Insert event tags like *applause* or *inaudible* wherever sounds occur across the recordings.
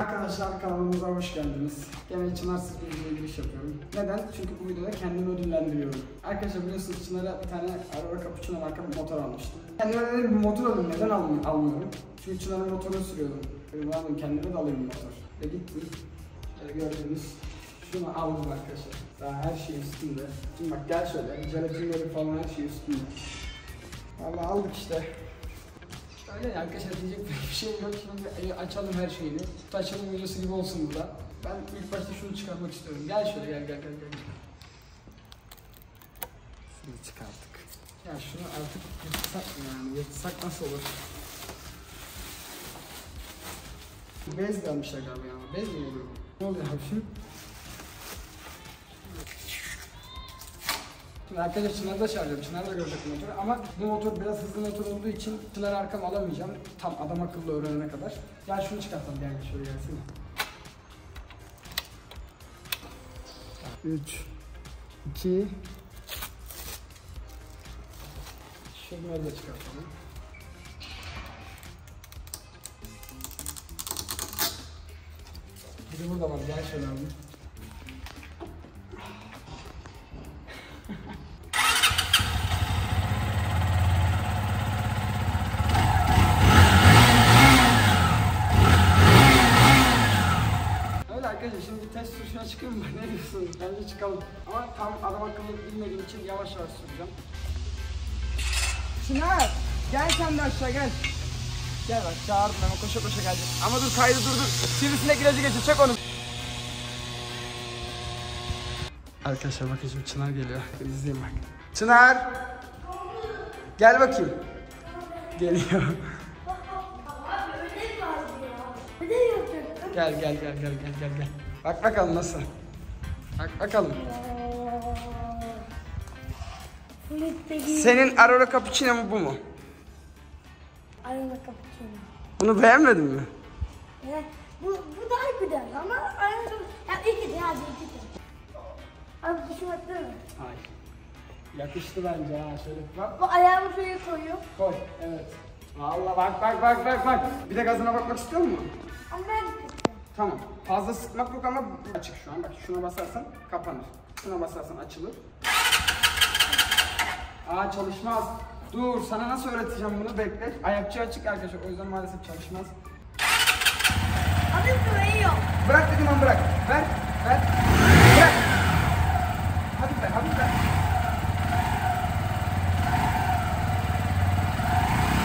Arkadaşlar kanalımıza hoş geldiniz. Gene bir videoya giriş yapıyorum. Neden? Çünkü bu videoda kendimi ödüllendiriyorum. Arkadaşlar biliyorsunuz Çınar'a bir tane Aurora Cappuccino marka bir motor almıştım. Kendime dedim bir motor alayım. Neden almıyorum? almıyorum? Çünkü Çınar'ın motorunu sürüyordum. Dedim alayım kendime de alayım bir motor. Ve gittim. Şöyle gördüğünüz şunu aldım arkadaşlar. Daha her şey üstünde. Şimdi bak gel şöyle. Jelatinleri falan her şey üstünde. Vallahi aldık işte. Öyle ya arkadaşlar diyecek bir şey yok. Şimdi açalım her şeyini. Kutu açalım videosu gibi olsun burada. Ben ilk başta şunu çıkarmak istiyorum. Gel şöyle gel gel gel gel. Şunu çıkarttık. Ya şunu artık yırtsak yani? Yırtsak nasıl olur? Bez gelmişler galiba ya. Bez mi oluyor? Ne oluyor abi şimdi? Şimdi arkadaşlar Çınar'da çağırıyorum. Çınar da görecek bu motoru ama bu motor biraz hızlı motor olduğu için Çınar'ı arkama alamayacağım. Tam adam akıllı öğrenene kadar. Gel şunu çıkartalım gel şöyle gelsin. 3 2 Şunları da çıkartalım. Bir de burada var gel şöyle abi. Sürüşüne çıkayım mı? *laughs* Ne diyorsunuz? Bence çıkalım. Ama tam adam akıllı bilmediğim için yavaş yavaş süreceğim. Çınar! Gel sen de aşağı gel. Gel bak çağırdım hemen koşa koşa gelecek. Ama dur kaydı dur dur. Sivrisinek ilacı getir çek onu. Arkadaşlar bakın şimdi Çınar geliyor. İzleyin bak. Çınar! Gel bakayım. Geliyor. Gel gel gel gel gel gel gel. Bak bakalım nasıl. Bak bakalım. Senin Aurora Cappuccino mu bu mu? Arada cappuccino. Bunu beğenmedin mi? Evet, bu, bu daha güzel ama arada ya iki de hadi iki de. Abi attı mı? Hayır. Yakıştı bence ha şöyle bak. Bu ayağımı şuraya koyuyor. Koy evet. Valla bak bak bak bak bak. Bir de gazına bakmak istiyor musun? Ama ben Tamam. Fazla sıkmak yok ama açık şu an. Bak şuna basarsan kapanır. Şuna basarsan açılır. Aa çalışmaz. Dur sana nasıl öğreteceğim bunu bekle. Ayakçı açık arkadaşlar o yüzden maalesef çalışmaz. Abi yok. Bırak dedim an bırak. Ver. Ver. Bırak. Hadi be hadi be.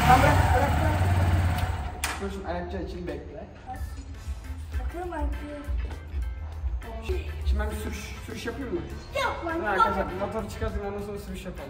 Tamam bırak bırak bırak. Dur şimdi ayakçı açayım bekle. Şimdi ben bir sürüş, sürüş yapayım mı? Yok lan. Arkadaşlar motoru çıkartayım ondan sonra sürüş yapalım.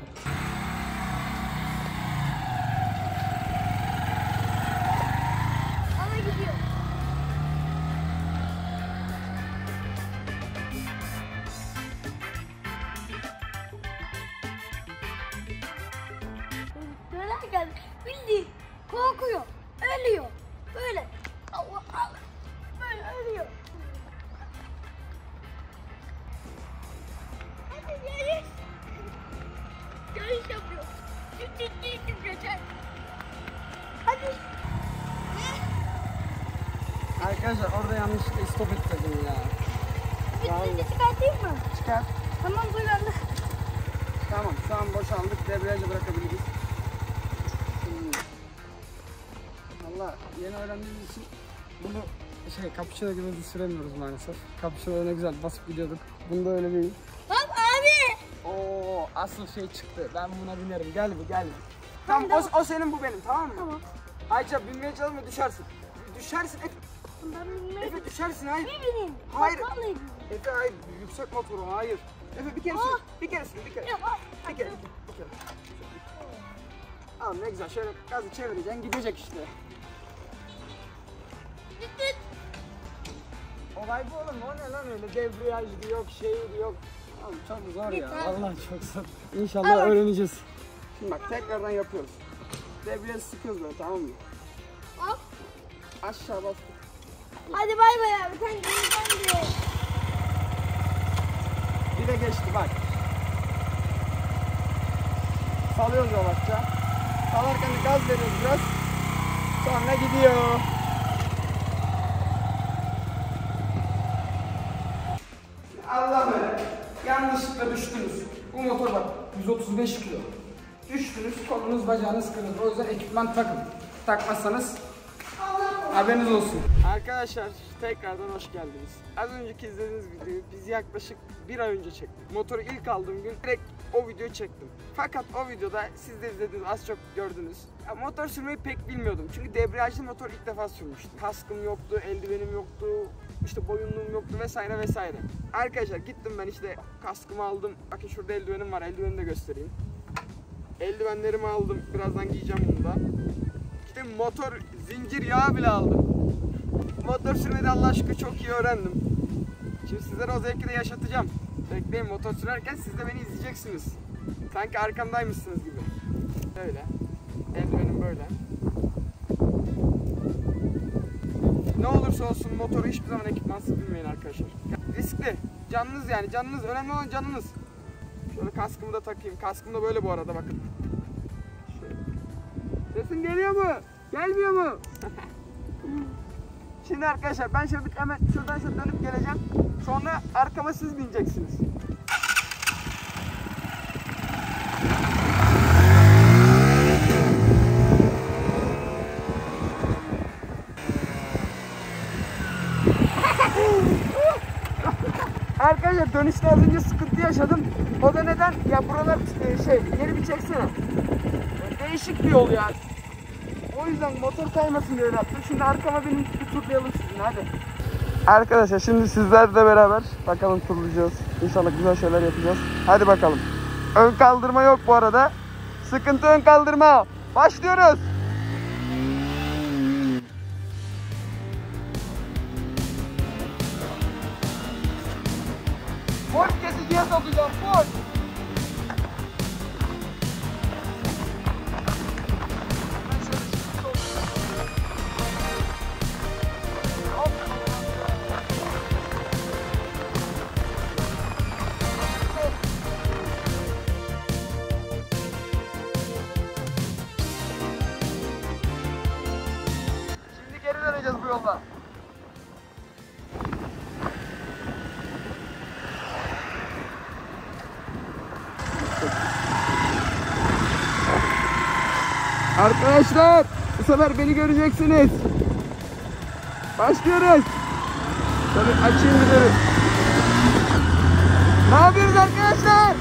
Arkadaşlar orada yanlışlıkla stop ettirdim ya. Bitince çıkartayım mı? Çıkar. Tamam anne. Tamam şu an boşaldık. Debriyajı bırakabiliriz. Valla yeni öğrendiğimiz için bunu şey cappuccino gibi hızlı süremiyoruz maalesef. Cappuccino ne güzel basıp gidiyorduk. Bunda öyle değil. Hop abi. Oo asıl şey çıktı. Ben buna binerim. Gel bir gel bir. Tamam o, o senin bu benim tamam mı? Tamam. Ayça binmeye çalışma düşersin. Düşersin Efe. Ben. Efe düşersin hayır. Bir bineyim. Hayır. Bak, vallahi. Efe hayır yüksek motoru hayır. Efe bir kere sür. Bir kere sür bir kere. Bak. Bir kere. Bir kere. Al ne güzel şöyle gazı çevireceksin gidecek işte. Olay bu oğlum o ne lan öyle debriyajdı yok şeydi yok. Oğlum çok zor ya vallahi çok zor. İnşallah Evet. öğreneceğiz. Şimdi bak tekrardan yapıyoruz. Debriyajı sıkıyoruz böyle tamam mı? Hop. Aşağı bastık. Hadi bay bay abi. Sen de. Bir de geçti bak. salıyoruz yavaşça. Salarken de gaz veriyoruz biraz. Sonra gidiyor. Allah böyle yanlışlıkla düştünüz. Bu motor bak 135 kilo. Düştünüz kolunuz bacağınız kırılır. O yüzden ekipman takın. Takmazsanız haberiniz olsun. Arkadaşlar tekrardan hoş geldiniz. Az önceki izlediğiniz videoyu biz yaklaşık bir ay önce çektik. Motoru ilk aldığım gün direkt o videoyu çektim. Fakat o videoda siz de izlediniz az çok gördünüz. Ya motor sürmeyi pek bilmiyordum. Çünkü debriyajlı motor ilk defa sürmüştüm. Kaskım yoktu, eldivenim yoktu, işte boyunluğum yoktu vesaire vesaire. Arkadaşlar gittim ben işte kaskımı aldım. Bakın şurada eldivenim var. Eldiveni de göstereyim. Eldivenlerimi aldım. Birazdan giyeceğim bunu da. İşte motor zincir yağı bile aldım. Motor sürmeyi de Allah aşkına çok iyi öğrendim. Şimdi sizlere o zevki de yaşatacağım. Bekleyin motor sürerken siz de beni izleyeceksiniz. Sanki arkamdaymışsınız gibi. Böyle. Eldivenim böyle. Ne olursa olsun motoru hiçbir zaman ekipmansız binmeyin arkadaşlar. Riskli. Canınız yani canınız. Önemli olan canınız. Şöyle kaskımı da takayım. Kaskım da böyle bu arada bakın. Sesin geliyor mu? Gelmiyor mu? *laughs* Şimdi arkadaşlar ben şöyle bir hemen şuradan şöyle dönüp geleceğim. Sonra arkama siz bineceksiniz. *laughs* Arkadaşlar dönüşte az önce sıkıntı yaşadım. O da neden? Ya buralar e, şey yeni bir çeksene. Değişik bir yol ya. O yüzden motor kaymasın diye yaptım. Şimdi arkama binip bir turlayalım sizinle hadi. Arkadaşlar şimdi sizlerle beraber bakalım turlayacağız. İnşallah güzel şeyler yapacağız. Hadi bakalım. Ön kaldırma yok bu arada. Sıkıntı ön kaldırma. Başlıyoruz. Full kesiciye sokacağım. Full. Arkadaşlar bu sefer beni göreceksiniz. Başlıyoruz. Tabii açayım gidelim. Ne yapıyoruz arkadaşlar?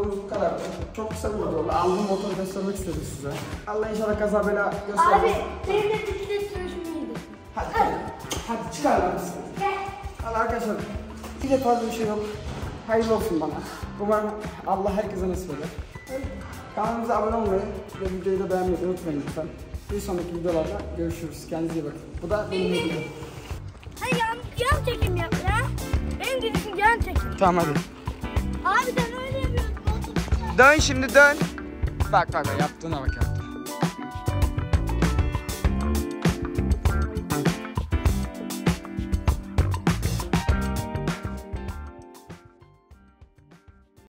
Videomuz bu kadar. Çok kısa bir video oldu. Aldığım motoru göstermek istedim size. Allah inşallah kaza bela göstermez. Abi senin de bisiklet sürüşünü yedim. Hadi, hadi, hadi çıkar lan bizi. Gel. Valla arkadaşlar bir de fazla bir şey yok. Hayırlı olsun bana. Umarım Allah herkese nasip eder. Kanalımıza abone olmayı ve videoyu da beğenmeyi unutmayın lütfen. Bir sonraki videolarda görüşürüz. Kendinize iyi bakın. Bu da benim videom. Hayır yan, yan çekim yap ya. Benim gidişim yan çekim. Tamam hadi. Dön şimdi dön. Bak bak yaptığına bak ya.